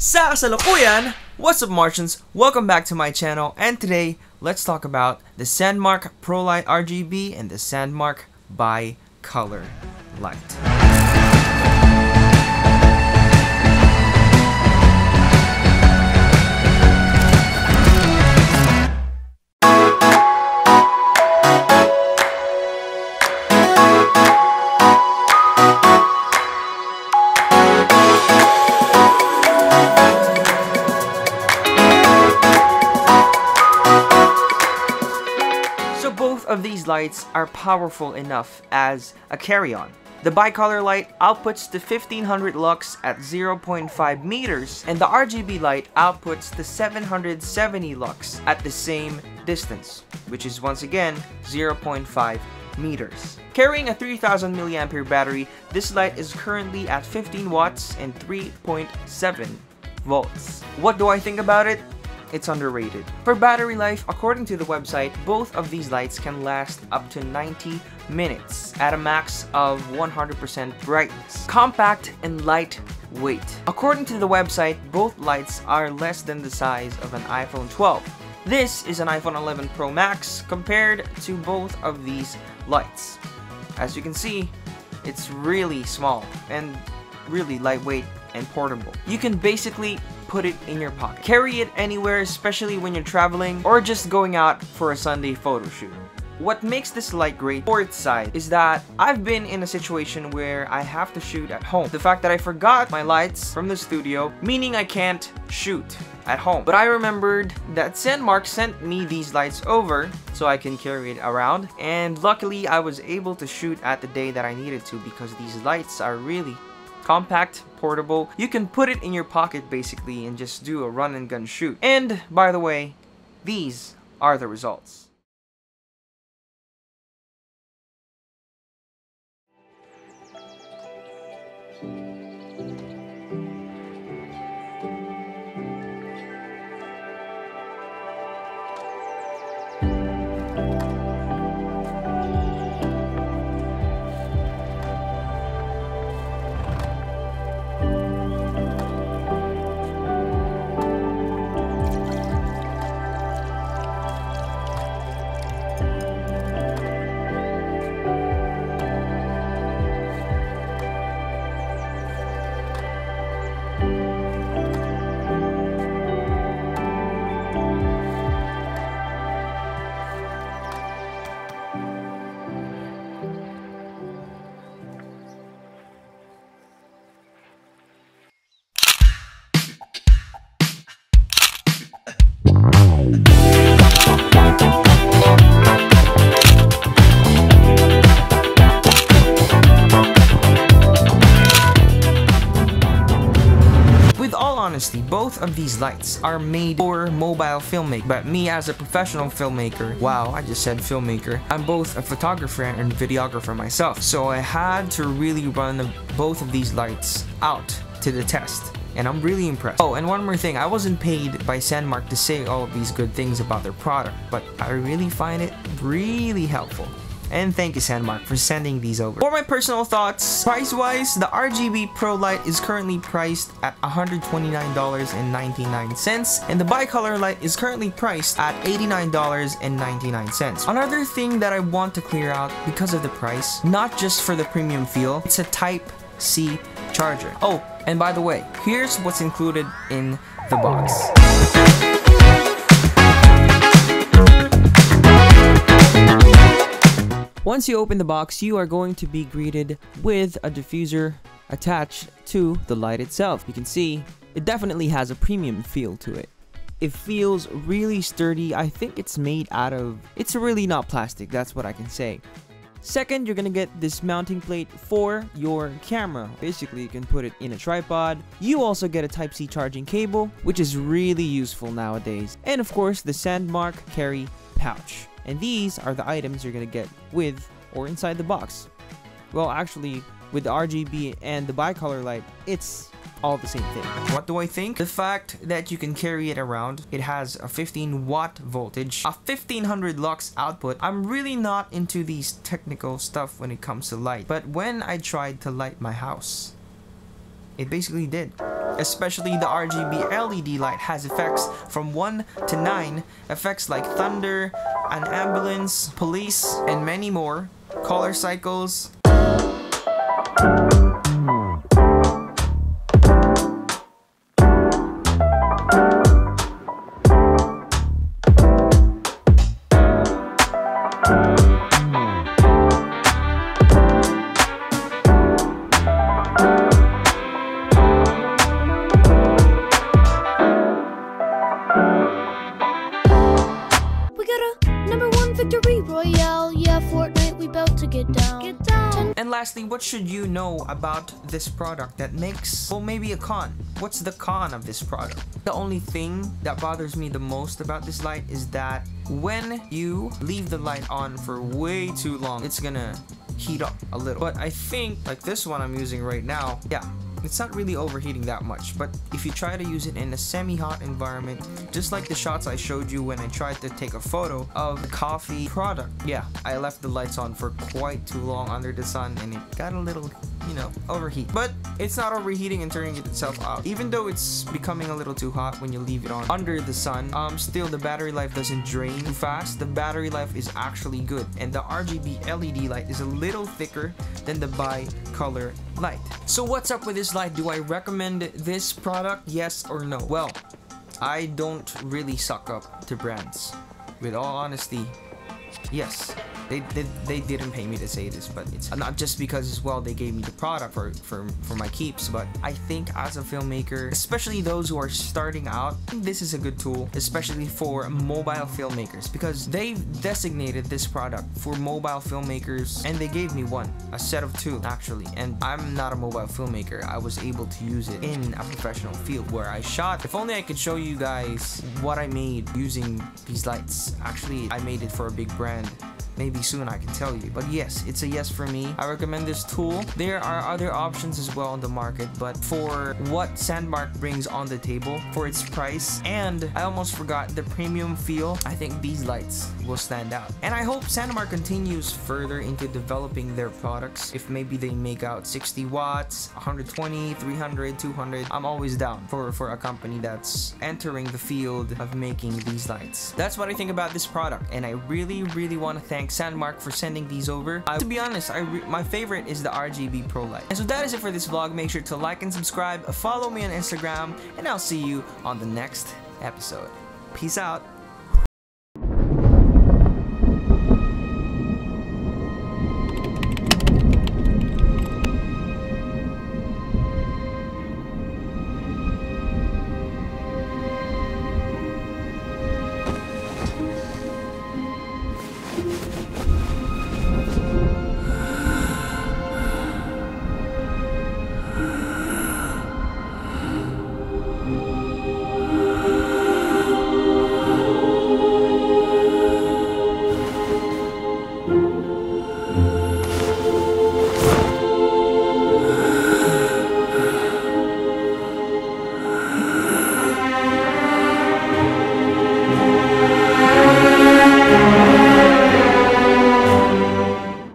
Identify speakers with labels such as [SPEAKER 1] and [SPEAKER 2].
[SPEAKER 1] Sa kasalukuyan, what's up Martians? Welcome back to my channel and today, let's talk about the Sandmarc ProLight RGB and the Sandmarc Bi-Color Light. Of these lights are powerful enough as a carry-on. The bicolor light outputs the 1500 lux at 0.5 meters, and the RGB light outputs the 770 lux at the same distance, which is once again 0.5 meters. Carrying a 3000 mAh battery, this light is currently at 15 watts and 3.7 volts. What do I think about it? It's underrated. For battery life, according to the website, both of these lights can last up to 90 minutes at a max of 100% brightness. Compact and lightweight. According to the website, both lights are less than the size of an iPhone 12. This is an iPhone 11 Pro Max compared to both of these lights. As you can see, it's really small and really lightweight and portable. You can basically put it in your pocket. Carry it anywhere, especially when you're traveling or just going out for a Sunday photo shoot. What makes this light great for its size is that I've been in a situation where I have to shoot at home. The fact that I forgot my lights from the studio, meaning I can't shoot at home. But I remembered that Sandmarc sent me these lights over so I can carry it around. And luckily I was able to shoot at the day that I needed to because these lights are really compact, portable. You can put it in your pocket basically and just do a run and gun shoot. And by the way, these are the results. Honesty, both of these lights are made for mobile filmmaking. But me as a professional filmmaker, wow, I just said filmmaker, I'm both a photographer and videographer myself. So I had to really run both of these lights out to the test and I'm really impressed. Oh, and one more thing, I wasn't paid by Sandmarc to say all of these good things about their product, but I really find it really helpful. And thank you Sandmarc for sending these over. For my personal thoughts, price-wise, the RGB Pro Light is currently priced at $129.99 and the bicolor light is currently priced at $89.99. Another thing that I want to clear out because of the price, not just for the premium feel, it's a Type C charger. Oh, and by the way, here's what's included in the box. Once you open the box, you are going to be greeted with a diffuser attached to the light itself. You can see it definitely has a premium feel to it. It feels really sturdy. I think it's made out of... It's really not plastic, that's what I can say. Second, you're gonna get this mounting plate for your camera. Basically, you can put it in a tripod. You also get a Type-C charging cable, which is really useful nowadays. And of course, the Sandmarc carry pouch. And these are the items you're gonna get with or inside the box. Well, actually, with the RGB and the bicolor light, it's all the same thing. What do I think? The fact that you can carry it around, it has a 15 watt voltage, a 1500 lux output. I'm really not into these technical stuff when it comes to light, but when I tried to light my house, it basically did. Especially the RGB LED light has effects from 1 to 9, effects like thunder, an ambulance, police, and many more, color cycles, lastly, what should you know about this product that makes, well, maybe a con? What's the con of this product? The only thing that bothers me the most about this light is that when you leave the light on for way too long, it's gonna heat up a little. But I think, like this one I'm using right now, yeah, it's not really overheating that much but if you try to use it in a semi-hot environment just like the shots I showed you when I tried to take a photo of the coffee product. Yeah I left the lights on for quite too long under the sun and it got a little you know overheat. But it's not overheating and turning itself off. Even though it's becoming a little too hot when you leave it on under the sun um still the battery life doesn't drain too fast. The battery life is actually good. And the RGB LED light is a little thicker than the bi-color light. So what's up with this light? Do I recommend this product? Yes or no? Well I don't really suck up to brands. With all honesty yes they, they, they didn't pay me to say this but it's not just because as well they gave me the product for, for for my keeps but i think as a filmmaker especially those who are starting out this is a good tool especially for mobile filmmakers because they've designated this product for mobile filmmakers and they gave me one a set of two actually. And i'm not a mobile filmmaker. I was able to use it in a professional field where i shot. If only i could show you guys what i made using these lights. Actually i made it for a big brand maybe soon I can tell you. But yes, it's a yes for me. I recommend this tool. There are other options as well on the market, but for what Sandmarc brings on the table, for its price, and I almost forgot the premium feel, I think these lights will stand out. And I hope Sandmarc continues further into developing their products. If maybe they make out 60 watts, 120, 300, 200, I'm always down for, for a company that's entering the field of making these lights. That's what I think about this product, and I really, really want to thank Sandmarc for sending these over. Uh, to be honest, I my favorite is the RGB Pro Light. And so that is it for this vlog. Make sure to like and subscribe, follow me on Instagram, and I'll see you on the next episode. Peace out.